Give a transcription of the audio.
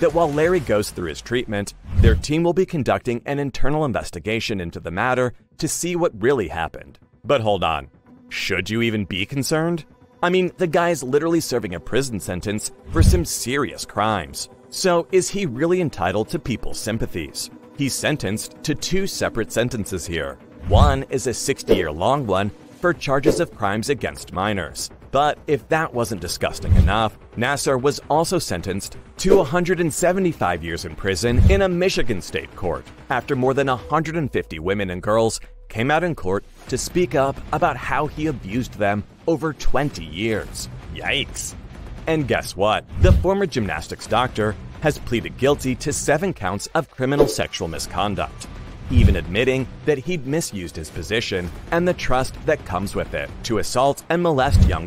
that while Larry goes through his treatment, their team will be conducting an internal investigation into the matter to see what really happened. But hold on, should you even be concerned? I mean, the guy's literally serving a prison sentence for some serious crimes. So, is he really entitled to people's sympathies? He's sentenced to two separate sentences here. One is a 60 year long one for charges of crimes against minors. But if that wasn't disgusting enough, Nassar was also sentenced to 175 years in prison in a Michigan state court after more than 150 women and girls came out in court to speak up about how he abused them over 20 years. Yikes. And guess what? The former gymnastics doctor has pleaded guilty to seven counts of criminal sexual misconduct, even admitting that he'd misused his position and the trust that comes with it to assault and molest young